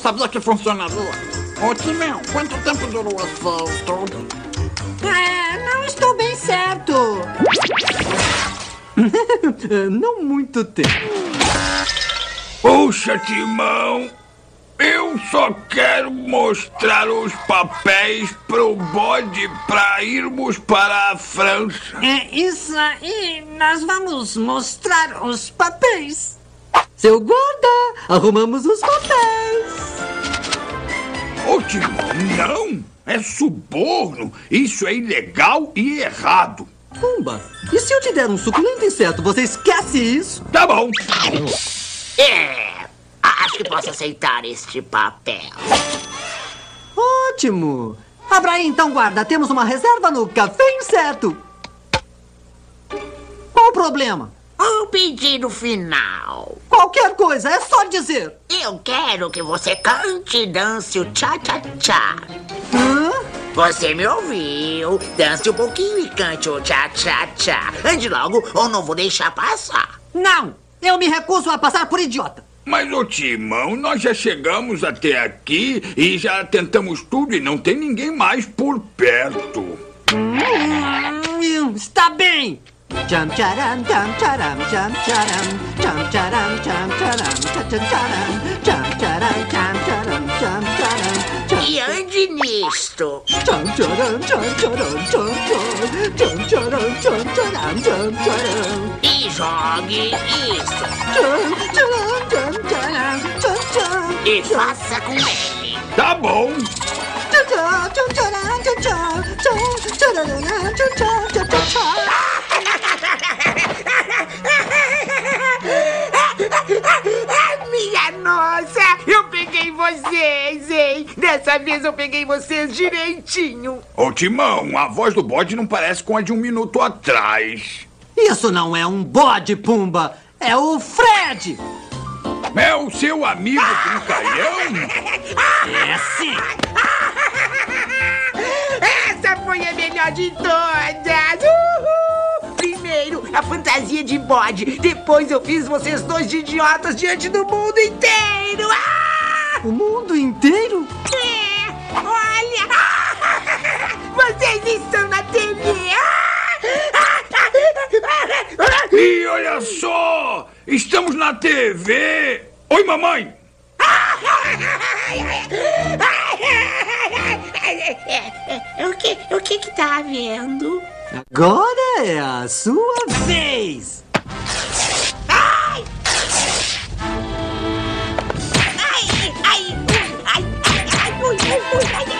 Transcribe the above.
sabia que funcionaria. Ô, Timão, quanto tempo durou esse estudo? É, não estou bem certo. Não muito tempo. Puxa, Timão, eu só quero mostrar os papéis pro bode pra irmos para a França. É isso aí, nós vamos mostrar os papéis. Seu guarda, arrumamos os papéis. Ô, Timão, não! É suborno! Isso é ilegal e errado! Pumba, e se eu te der um suculento inseto, você esquece isso? Tá bom! É, acho que posso aceitar este papel. Ótimo. Abra aí então, guarda. Temos uma reserva no Café Inseto. Qual o problema? O pedido final. Qualquer coisa, é só dizer. Eu quero que você cante e dance o tchá-tchá-tchá. Hã? Você me ouviu? Dance um pouquinho e cante o tchá-tchá-tchá. Ande logo ou não vou deixar passar. Não, eu me recuso a passar por idiota. Mas, ô Timão, nós já chegamos até aqui e já tentamos tudo e não tem ninguém mais por perto. Hum, está bem. Jam charam, jam charam, jam charam, jam charam, jam charam, jam charam, jam charam, jam charam, jam charam, E ande nisto. Jam charam, jam charam, jam charam, jam charam, jam charam, jam charam. E jogue isso. Jam charam, jam charam, jam charam. E faça com ele. Tá bom! Charam, jam charam, jam charam, jam charam, jam charam, jam charam. Dessa vez eu peguei vocês direitinho. Ô Timão, a voz do bode não parece com a de um minuto atrás. Isso não é um bode, Pumba. É o Fred. É o seu amigo brincalhão? É sim. Essa foi a melhor de todas! Uhul! Primeiro, a fantasia de bode. Depois eu fiz vocês dois de idiotas diante do mundo inteiro. Ah! O mundo inteiro? E olha só! Estamos na TV! Oi, mamãe! O que, o que que tá havendo? Agora é a sua vez. Ai! Ai, ai, ai, ai, ai, ai, ui, ui, ui, ai, ai,